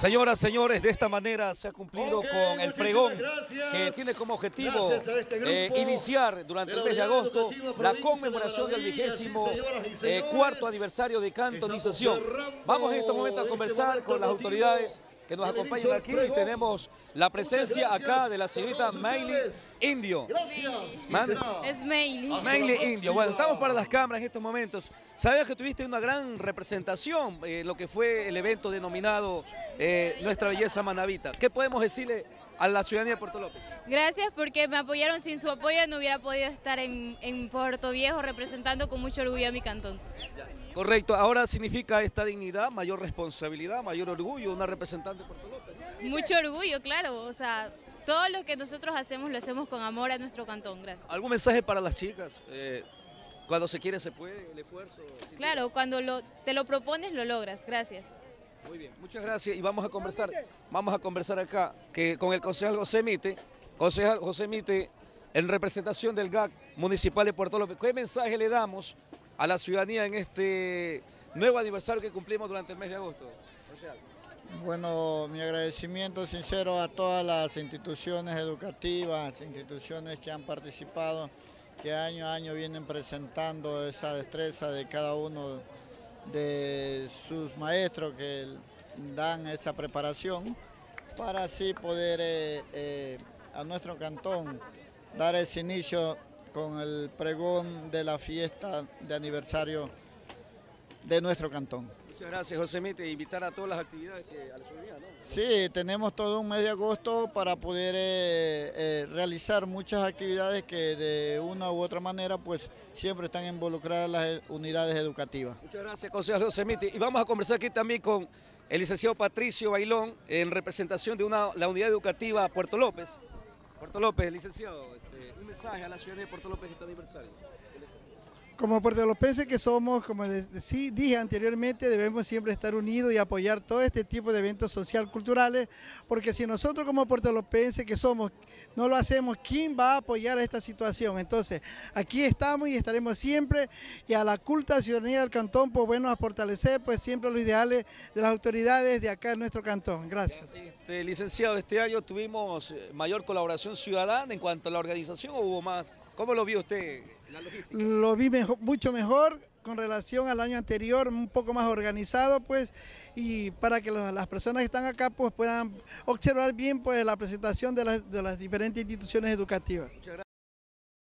Señoras, señores, de esta manera se ha cumplido con el pregón gracias. que tiene como objetivo este eh, iniciar durante el mes de agosto la conmemoración de del vigésimo eh, cuarto aniversario de cantonización. Vamos en estos momentos a este conversar con las autoridades que nos acompañan aquí y tenemos la presencia acá de la señorita ustedes. Indio. Gracias. Es Meili. Ah, Mainly la Indio. Bueno, estamos para las cámaras en estos momentos. Sabes que tuviste una gran representación en lo que fue el evento denominado eh, Nuestra Belleza Manavita. ¿Qué podemos decirle a la ciudadanía de Puerto López? Gracias porque me apoyaron. Sin su apoyo no hubiera podido estar en, en Puerto Viejo representando con mucho orgullo a mi cantón. Correcto. Ahora significa esta dignidad, mayor responsabilidad, mayor orgullo, una representante de Puerto López. Mucho orgullo, claro. O sea, todo lo que nosotros hacemos lo hacemos con amor a nuestro cantón. Gracias. ¿Algún mensaje para las chicas? Eh, cuando se quiere se puede, el esfuerzo. Claro, cuando lo, te lo propones lo logras. Gracias. Muy bien, muchas gracias y vamos a conversar, vamos a conversar acá que con el concejal José Mite, concejal José Mite, en representación del GAC municipal de Puerto López. ¿Qué mensaje le damos a la ciudadanía en este nuevo aniversario que cumplimos durante el mes de agosto? Bueno, mi agradecimiento sincero a todas las instituciones educativas, instituciones que han participado, que año a año vienen presentando esa destreza de cada uno de sus maestros que dan esa preparación para así poder eh, eh, a nuestro cantón dar ese inicio con el pregón de la fiesta de aniversario de nuestro cantón. Muchas gracias José Mite, invitar a todas las actividades que a la ciudadanía, ¿no? Sí, tenemos todo un mes de agosto para poder eh, eh, realizar muchas actividades que de una u otra manera pues siempre están involucradas las unidades educativas. Muchas gracias, concejal José Mite. Y vamos a conversar aquí también con el licenciado Patricio Bailón en representación de una, la unidad educativa Puerto López. Puerto López, licenciado, este, un mensaje a la ciudadanía de Puerto López este aniversario. Como puertolopenses que somos, como decí- dije anteriormente, debemos siempre estar unidos y apoyar todo este tipo de eventos social culturales, porque si nosotros como puertolopenses que somos no lo hacemos, ¿quién va a apoyar esta situación? Entonces, aquí estamos y estaremos siempre, y a la culta ciudadanía del cantón, pues bueno, a fortalecer pues siempre los ideales de las autoridades de acá en nuestro cantón. Gracias. Este, licenciado, este año tuvimos eh, mayor colaboración ciudadana en cuanto a la organización o hubo más. ¿Cómo lo vio usted? La logística. lo vi mejo- mucho mejor con relación al año anterior, un poco más organizado, pues, y para que los- las personas que están acá pues puedan observar bien pues la presentación de las, de las diferentes instituciones educativas. Muchas gracias.